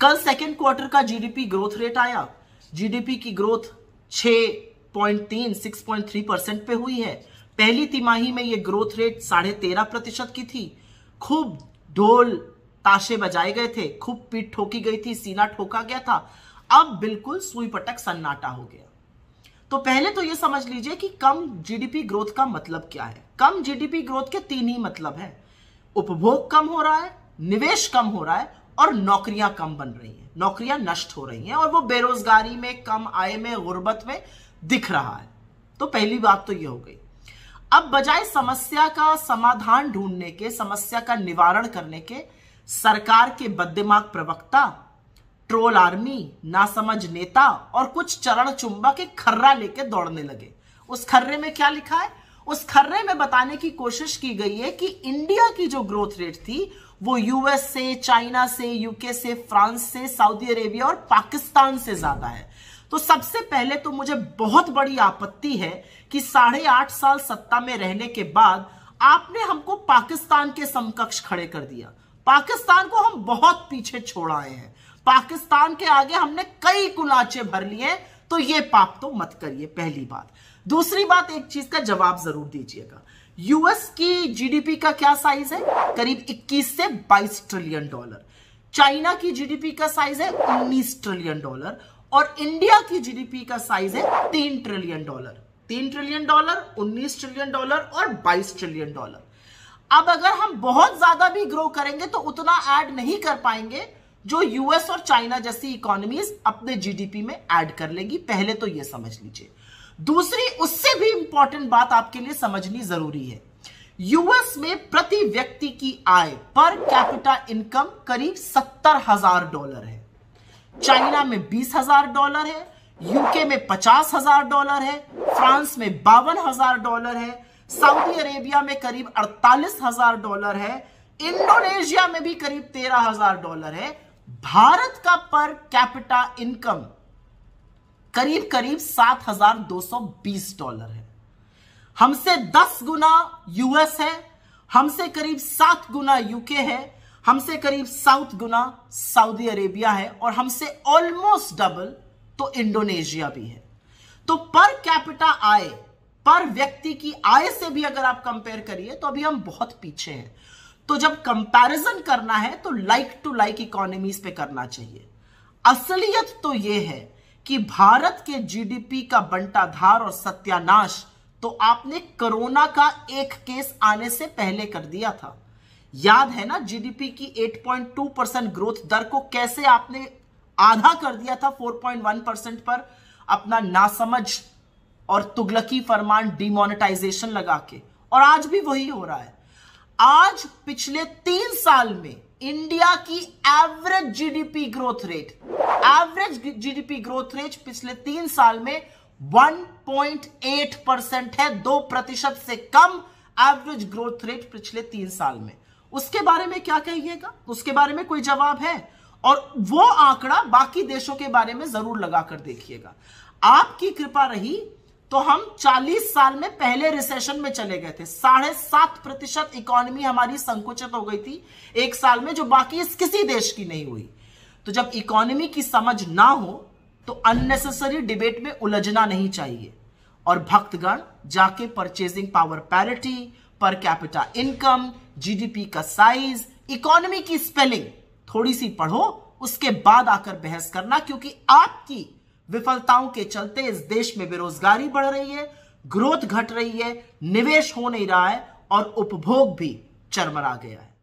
कल second quarter का GDP growth rate आया। जीडीपी की ग्रोथ 6.3 6.3 परसेंट पे हुई है। पहली तिमाही में यह ग्रोथ रेट साढ़े तेरह प्रतिशत की थी। खूब ढोल ताशे बजाए गए थे, खूब पीठ ठोकी गई थी, सीना ठोका गया था। अब बिल्कुल सुई पटक सन्नाटा हो गया। तो पहले तो यह समझ लीजिए कि कम जीडीपी ग्रोथ का मतलब क्या है। कम जीडीपी ग्रोथ के तीन ही मतलब है। उपभोग कम हो रहा है, निवेश कम हो रहा है और नौकरियाँ कम बन रही हैं। नौकरियाँ नष्ट हो रही हैं और वो बेरोजगारी में, कम आय में, गुर्बत में दिख रहा है। तो पहली बात तो ये हो गई। अब बजाय समस्या का समाधान ढूँढने के, समस्या का निवारण करने के, सरकार के बददिमाग प्रवक्ता, ट्रोल आर्मी, नासमझ नेता और कुछ चरण चुंबा के खर्रा लेके दौड़ने लगे। उस खर्रे में क्या लिखा है? उस खर्रे में बताने की कोशिश की गई है कि इंडिया की जो ग्रोथ रेट थी, वो यूएस से चाइना से यूके से फ्रांस से सऊदी अरेबिया और पाकिस्तान से ज़्यादा है। तो सबसे पहले तो मुझे बहुत बड़ी आपत्ति है कि साढ़े आठ साल सत्ता में रहने के बाद आपने हमको पाकिस्तान के समकक्ष खड़े कर दिया। पाकिस्तान को हम बहुत पीछे छोड़ आए हैं। पाकिस्तान के आगे हमने कई कुलाचे भर लिए तो ये पाप तो मत करिए, पहली बात। दूसरी बात, एक चीज़ का जवाब ज़रूर दीजिएगा। यूएस की जीडीपी का क्या साइज़ है? करीब 21 से 22 ट्रिलियन डॉलर चाइना की जीडीपी का साइज़ है 19 ट्रिलियन डॉलर और इंडिया की जीडीपी का साइज़ है तीन ट्रिलियन डॉलर तीन ट्रिलियन डॉलर 19 ट्रिलियन डॉलर और 22 ट्रिलियन डॉलर अब अगर हम बहुत ज़्यादा भी ग्रो करेंगे तो उतना ऐड नहीं कर पाएँगे। जो यूएस और चाइना जैसी इकोनॉमीज अपने जीडीपी में ऐड कर लेंगी। पहले तो यह समझ लीजिए। दूसरी, उससे भी इंपॉर्टेंट बात आपके लिए समझनी ज़रूरी है। यूएस में प्रति व्यक्ति की आय पर कैपिटा इनकम करीब सत्तर हज़ार डॉलर है। चाइना में बीस हज़ार डॉलर है यूके में पचास हज़ार डॉलर है फ्रांस में बावन हज़ार डॉलर है सऊदी अरेबिया में करीब अड़तालीस हज़ार डॉलर है इंडोनेशिया में भी करीब तेरह हज़ार डॉलर है भारत का पर कैपिटा इनकम करीब करीब सात हज़ार दो सौ बीस डॉलर है। हमसे दस गुना यूएस है, हमसे करीब सात गुना यूके है, हमसे करीब साउथ गुना सऊदी अरेबिया है और हमसे ऑलमोस्ट डबल तो इंडोनेशिया भी है। तो पर कैपिटा आय, पर व्यक्ति की आय से भी अगर आप कंपेयर करिए तो अभी हम बहुत पीछे हैं। तो जब कंपैरिजन करना है तो लाइक टू लाइक इकोनॉमीज पे करना चाहिए। असलियत तो यह है कि भारत के जीडीपी का बंटाधार और सत्यानाश तो आपने कोरोना का एक केस आने से पहले कर दिया था। याद है ना जीडीपी की 8.2 परसेंट ग्रोथ दर को कैसे आपने आधा कर दिया था 4.1 परसेंट पर अपना नासमझ और तुगलकी फरमान डिमोनेटाइजेशन लगा के? और आज भी वही हो रहा है। आज पिछले तीन साल में इंडिया की average GDP growth rate, average GDP growth rate पिछले तीन साल में 1.8 परसेंट है, दो प्रतिशत से कम एवरेज ग्रोथ रेट पिछले तीन साल में। उसके बारे में क्या कहिएगा? उसके बारे में कोई जवाब है? और वो आंकड़ा बाकी देशों के बारे में ज़रूर लगाकर देखिएगा। आपकी कृपा रही तो हम 40 साल में पहले रिसेशन में चले गए थे। साढ़े सात प्रतिशत इकोनॉमी हमारी संकुचित हो गई थी एक साल में, जो बाकी इस किसी देश की नहीं हुई। तो जब इकोनॉमी की समझ ना हो तो अननेसेसरी डिबेट में उलझना नहीं चाहिए। और भक्तगण, जाके purchasing power parity per capita income GDP का साइज़ इकोनॉमी की स्पेलिंग थोड़ी सी पढ़ो, उसके बाद आकर बहस करना, क्योंकि आपकी विफलताओं के चलते इस देश में बेरोजगारी बढ़ रही है ग्रोथ घट रही है, निवेश हो नहीं रहा है और उपभोग भी चरमरा गया है।